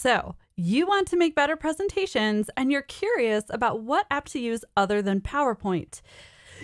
So, you want to make better presentations and you're curious about what app to use other than PowerPoint.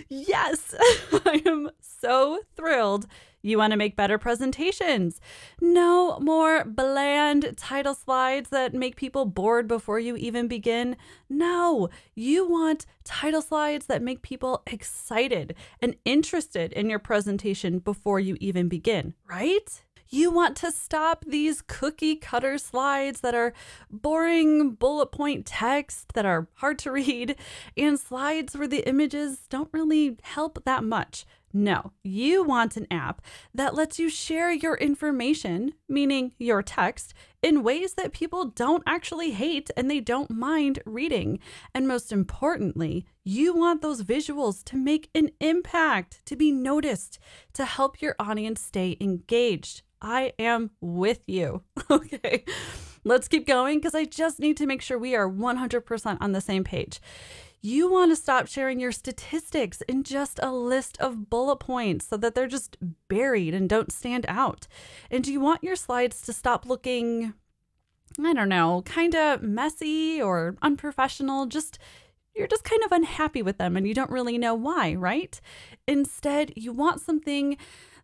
Yes, I am so thrilled. You want to make better presentations. No more bland title slides that make people bored before you even begin. No, you want title slides that make people excited and interested in your presentation before you even begin, right? You want to stop these cookie cutter slides that are boring bullet point text that are hard to read and slides where the images don't really help that much. No, you want an app that lets you share your information, meaning your text, in ways that people don't actually hate and they don't mind reading. And most importantly, you want those visuals to make an impact, to be noticed, to help your audience stay engaged. I am with you. okay, let's keep going because I just need to make sure we are 100% on the same page. You want to stop sharing your statistics in just a list of bullet points so that they're just buried and don't stand out. And do you want your slides to stop looking, I don't know, kind of messy or unprofessional? Just you're just kind of unhappy with them and you don't really know why, right? Instead, you want something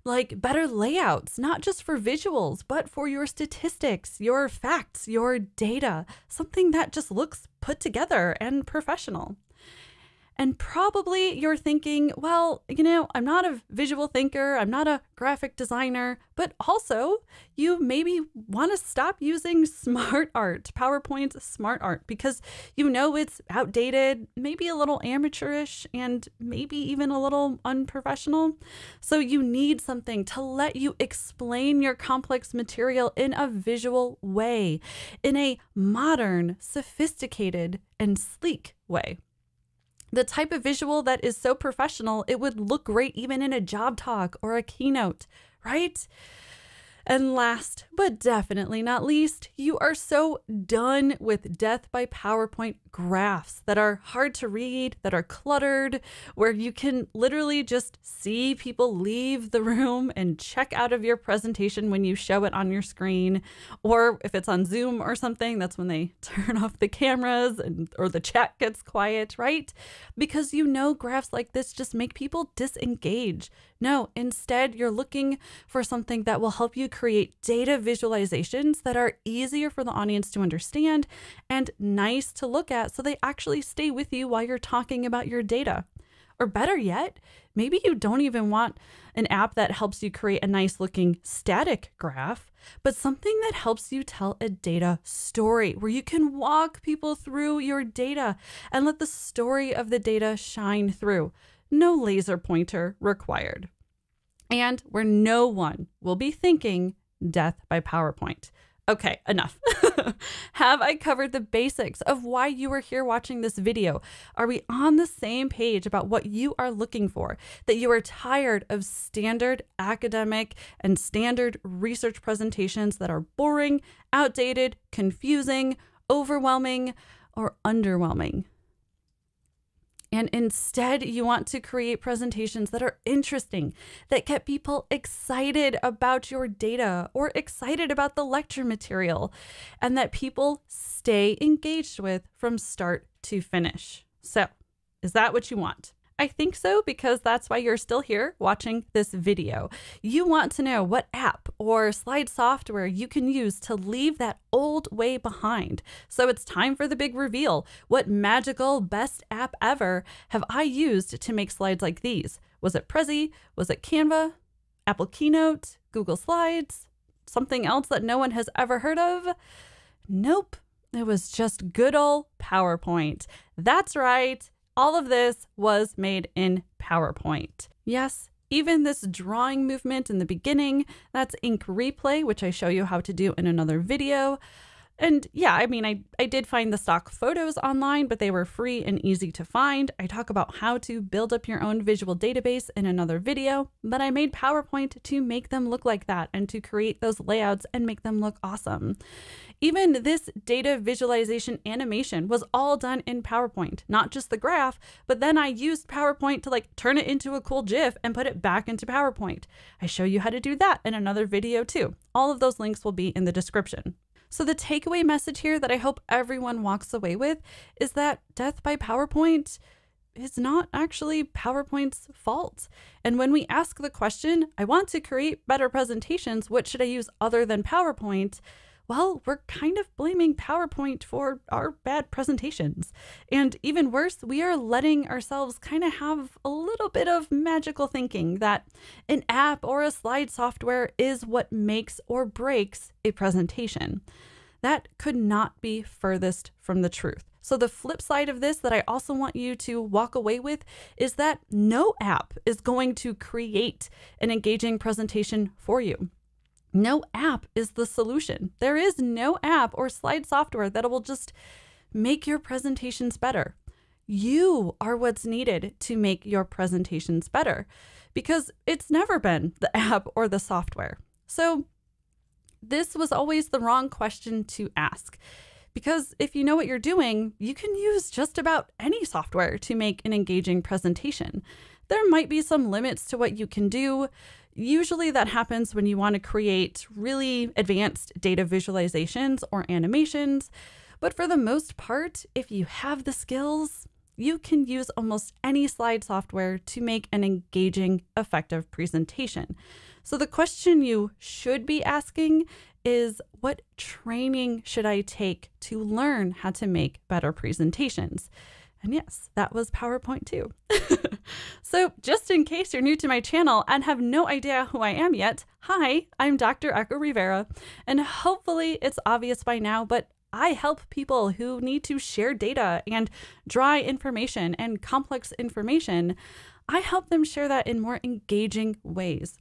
like better layouts, not just for visuals, but for your statistics, your facts, your data, something that just looks put together and professional. And probably you're thinking, well, you know, I'm not a visual thinker, I'm not a graphic designer, but also you maybe want to stop using smart art, PowerPoint's smart art, because you know it's outdated, maybe a little amateurish, and maybe even a little unprofessional. So you need something to let you explain your complex material in a visual way, in a modern, sophisticated, and sleek way the type of visual that is so professional, it would look great even in a job talk or a keynote, right? And last but definitely not least, you are so done with death by PowerPoint graphs that are hard to read, that are cluttered, where you can literally just see people leave the room and check out of your presentation when you show it on your screen. Or if it's on Zoom or something, that's when they turn off the cameras and or the chat gets quiet, right? Because you know graphs like this just make people disengage. No, instead, you're looking for something that will help you create data visualizations that are easier for the audience to understand and nice to look at so they actually stay with you while you're talking about your data. Or better yet, maybe you don't even want an app that helps you create a nice looking static graph, but something that helps you tell a data story where you can walk people through your data and let the story of the data shine through. No laser pointer required and where no one will be thinking death by PowerPoint. Okay, enough. Have I covered the basics of why you are here watching this video? Are we on the same page about what you are looking for? That you are tired of standard academic and standard research presentations that are boring, outdated, confusing, overwhelming, or underwhelming? And instead, you want to create presentations that are interesting, that get people excited about your data or excited about the lecture material, and that people stay engaged with from start to finish. So, is that what you want? I think so because that's why you're still here watching this video. You want to know what app or slide software you can use to leave that old way behind. So it's time for the big reveal. What magical best app ever have I used to make slides like these? Was it Prezi? Was it Canva? Apple Keynote? Google Slides? Something else that no one has ever heard of? Nope. It was just good old PowerPoint. That's right. All of this was made in PowerPoint. Yes, even this drawing movement in the beginning, that's ink replay, which I show you how to do in another video. And yeah, I mean, I, I did find the stock photos online, but they were free and easy to find. I talk about how to build up your own visual database in another video, but I made PowerPoint to make them look like that and to create those layouts and make them look awesome. Even this data visualization animation was all done in PowerPoint, not just the graph, but then I used PowerPoint to like turn it into a cool GIF and put it back into PowerPoint. I show you how to do that in another video too. All of those links will be in the description. So, the takeaway message here that I hope everyone walks away with is that death by PowerPoint is not actually PowerPoint's fault. And when we ask the question, I want to create better presentations, what should I use other than PowerPoint? Well, we're kind of blaming PowerPoint for our bad presentations. And even worse, we are letting ourselves kind of have a little bit of magical thinking that an app or a slide software is what makes or breaks a presentation. That could not be furthest from the truth. So, the flip side of this that I also want you to walk away with is that no app is going to create an engaging presentation for you. No app is the solution. There is no app or slide software that will just make your presentations better. You are what's needed to make your presentations better because it's never been the app or the software. So, this was always the wrong question to ask. Because if you know what you're doing, you can use just about any software to make an engaging presentation. There might be some limits to what you can do, Usually that happens when you want to create really advanced data visualizations or animations. But for the most part, if you have the skills, you can use almost any slide software to make an engaging, effective presentation. So the question you should be asking is what training should I take to learn how to make better presentations? And yes, that was PowerPoint too. so, just in case you're new to my channel and have no idea who I am yet, hi, I'm Dr. Echo Rivera. And hopefully it's obvious by now, but I help people who need to share data and dry information and complex information. I help them share that in more engaging ways.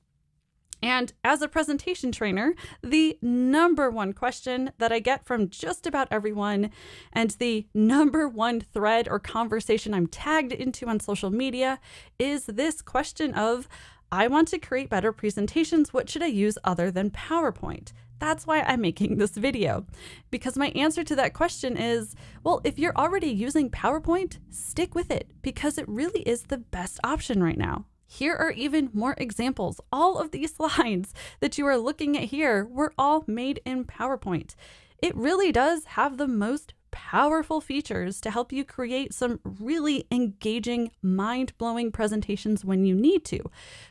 And as a presentation trainer, the number one question that I get from just about everyone, and the number one thread or conversation I'm tagged into on social media, is this question of I want to create better presentations. What should I use other than PowerPoint? That's why I'm making this video. Because my answer to that question is well, if you're already using PowerPoint, stick with it because it really is the best option right now. Here are even more examples. All of these slides that you are looking at here were all made in PowerPoint. It really does have the most powerful features to help you create some really engaging, mind blowing presentations when you need to.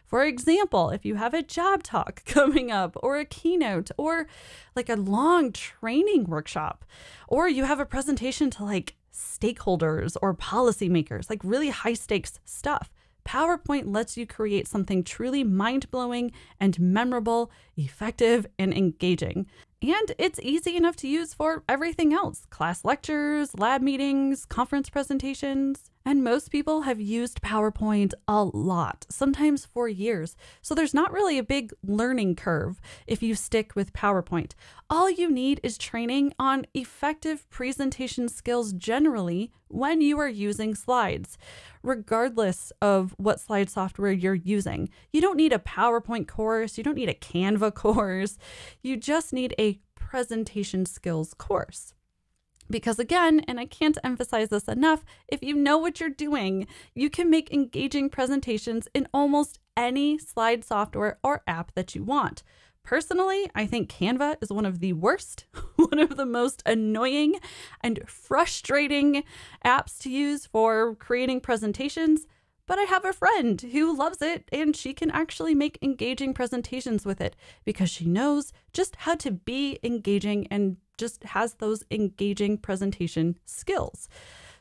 For example, if you have a job talk coming up, or a keynote, or like a long training workshop, or you have a presentation to like stakeholders or policymakers, like really high stakes stuff. PowerPoint lets you create something truly mind blowing and memorable, effective, and engaging. And it's easy enough to use for everything else class lectures, lab meetings, conference presentations. And most people have used PowerPoint a lot, sometimes for years. So there's not really a big learning curve if you stick with PowerPoint. All you need is training on effective presentation skills generally when you are using slides, regardless of what slide software you're using. You don't need a PowerPoint course, you don't need a Canva course, you just need a presentation skills course. Because again, and I can't emphasize this enough, if you know what you're doing, you can make engaging presentations in almost any slide software or app that you want. Personally, I think Canva is one of the worst, one of the most annoying and frustrating apps to use for creating presentations. But I have a friend who loves it and she can actually make engaging presentations with it because she knows just how to be engaging and just has those engaging presentation skills.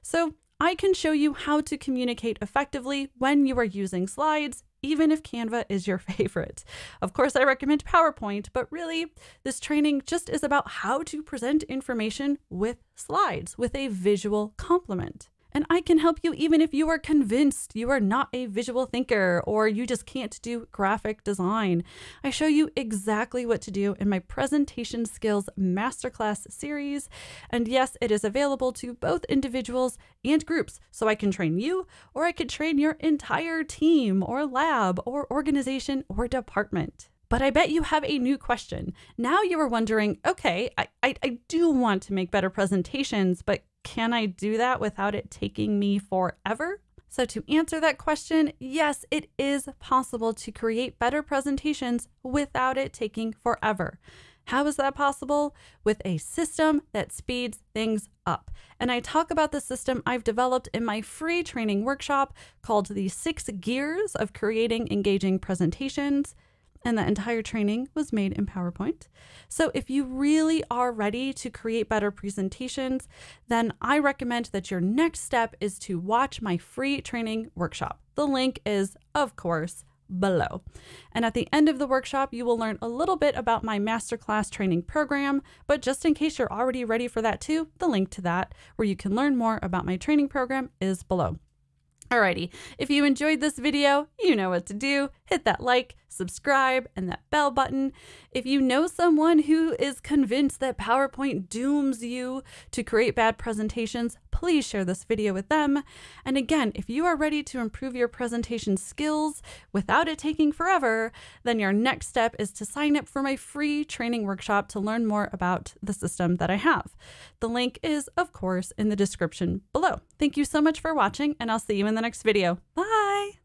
So I can show you how to communicate effectively when you are using slides, even if Canva is your favorite. Of course, I recommend PowerPoint, but really, this training just is about how to present information with slides, with a visual complement. And I can help you even if you are convinced you are not a visual thinker or you just can't do graphic design. I show you exactly what to do in my Presentation Skills Masterclass series. And yes, it is available to both individuals and groups. So I can train you or I could train your entire team or lab or organization or department. But I bet you have a new question. Now you are wondering okay, I, I, I, do want to make better presentations, but can I do that without it taking me forever? So, to answer that question, yes, it is possible to create better presentations without it taking forever. How is that possible? With a system that speeds things up. And I talk about the system I've developed in my free training workshop called The Six Gears of Creating Engaging Presentations and the entire training was made in PowerPoint. So, if you really are ready to create better presentations, then I recommend that your next step is to watch my free training workshop. The link is, of course, below. And at the end of the workshop, you will learn a little bit about my masterclass training program. But just in case you're already ready for that too, the link to that, where you can learn more about my training program, is below. Alrighty, if you enjoyed this video, you know what to do. Hit that like, subscribe, and that bell button. If you know someone who is convinced that PowerPoint dooms you to create bad presentations, please share this video with them. And again, if you are ready to improve your presentation skills without it taking forever, then your next step is to sign up for my free training workshop to learn more about the system that I have. The link is, of course, in the description below. Thank you so much for watching, and I'll see you in the next video. Bye!